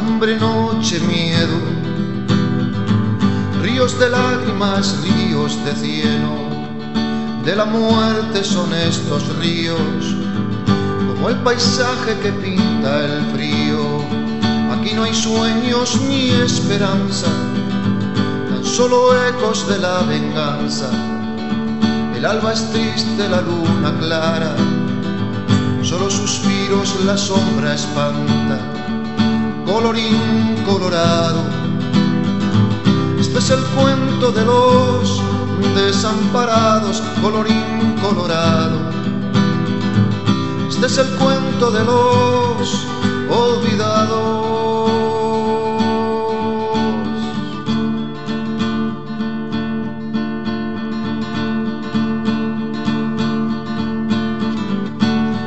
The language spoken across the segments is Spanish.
hambre, noche, miedo, ríos de lágrimas, ríos de cieno, de la muerte son estos ríos, como el paisaje que pinta el frío. Aquí no hay sueños ni esperanza, tan solo ecos de la venganza. El alba es triste, la luna clara, solo suspiros la sombra espanta colorín colorado. Este es el cuento de los desamparados, colorín colorado. Este es el cuento de los olvidados.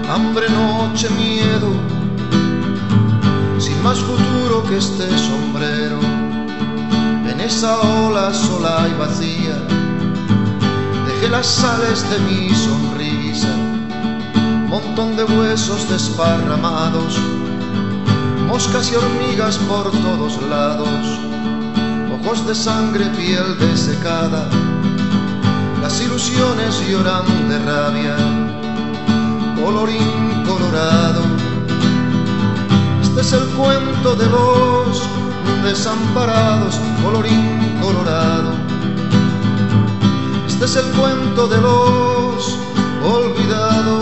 Hambre, noche, miedo, más futuro que este sombrero, en esa ola sola y vacía, dejé las sales de mi sonrisa, montón de huesos desparramados, moscas y hormigas por todos lados, ojos de sangre, piel desecada, las ilusiones lloran de rabia, este es el cuento de los desamparados, colorín colorado. Este es el cuento de los olvidados,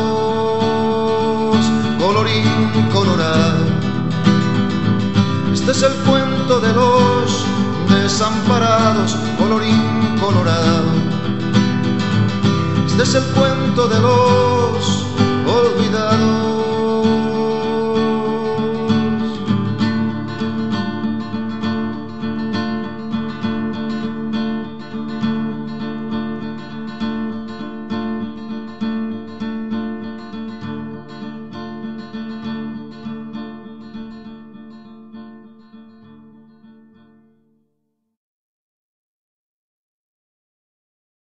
colorín colorado. Este es el cuento de los desamparados, colorín colorado. Este es el cuento de los